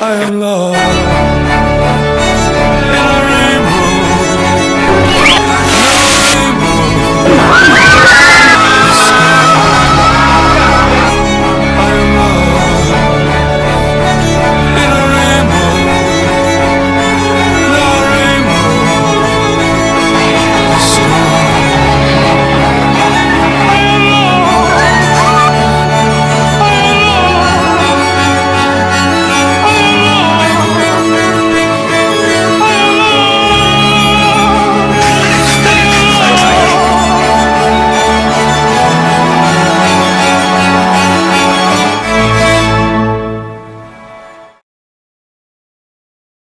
I am lost.